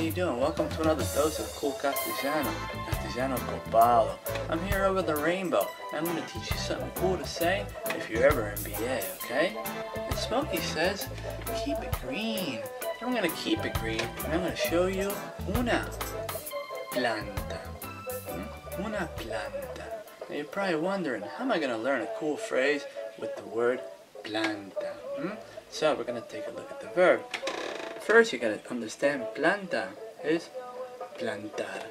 you doing? Welcome to another dose of cool Castellano, Castellano Copado. I'm here over the rainbow, and I'm going to teach you something cool to say if you're ever in BA, okay? And Smokey says, keep it green. I'm going to keep it green, and I'm going to show you una planta. Hmm? Una planta. Now you're probably wondering, how am I going to learn a cool phrase with the word planta? Hmm? So we're going to take a look at the verb. First, you gotta understand planta is plantar.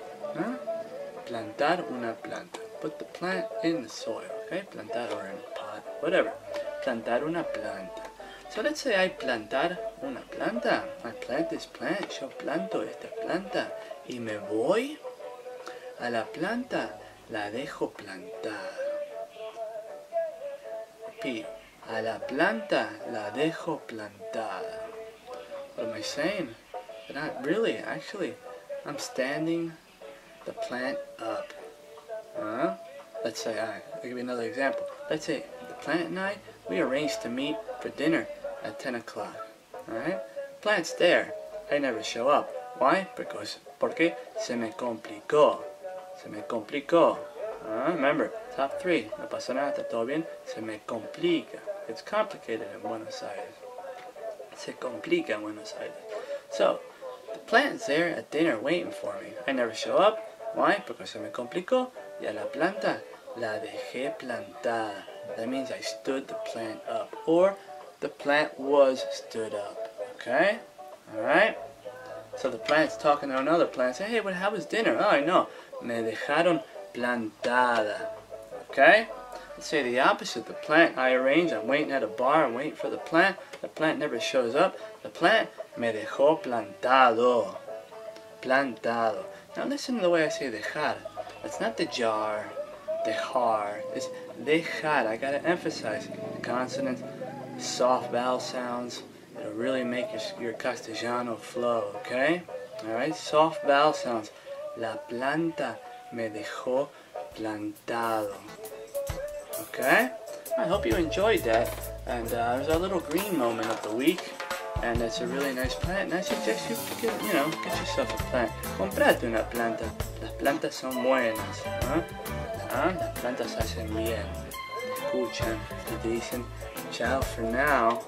Plantar una planta. Put the plant in the soil, okay? Plantar or in a pot, whatever. Plantar una planta. So let's say I plantar una planta. I plant this plant. Yo planto esta planta. Y me voy a la planta. La dejo plantar. Repito. A la planta la dejo plantada. I saying? Not really, actually. I'm standing the plant up. Uh, let's say, I, I'll give you another example. Let's say the plant and I, we arranged to meet for dinner at 10 o'clock. Alright? Plant's there. I never show up. Why? Because, porque se me complicó. Se me complicó. Uh, remember, top three. No pasa nada, todo bien. Se me complica. It's complicated in Buenos Aires se complica en Buenos Aires. So, the plant's there at dinner waiting for me. I never show up. Why? Because se me complicó. Y a la planta la dejé plantada. That means I stood the plant up. Or the plant was stood up. Okay? Alright? So the plant's talking to another plant. Say, hey, what, how was dinner? Oh, I know. Me dejaron plantada. Okay? Say the opposite. The plant I arrange, I'm waiting at a bar, I'm waiting for the plant. The plant never shows up. The plant me dejó plantado. Plantado. Now listen to the way I say dejar. It's not the jar, dejar. It's dejar. I gotta emphasize the consonants, soft vowel sounds. It'll really make your, your Castellano flow, okay? Alright, soft vowel sounds. La planta me dejó plantado. Okay? I hope you enjoyed that. And uh, it was our little green moment of the week. And it's a really nice plant. And I suggest you get, you know, get yourself a plant. Comprate una planta. Las plantas son buenas. ¿eh? ¿Ah? Las plantas hacen bien. Escuchan. Te dicen, ciao for now.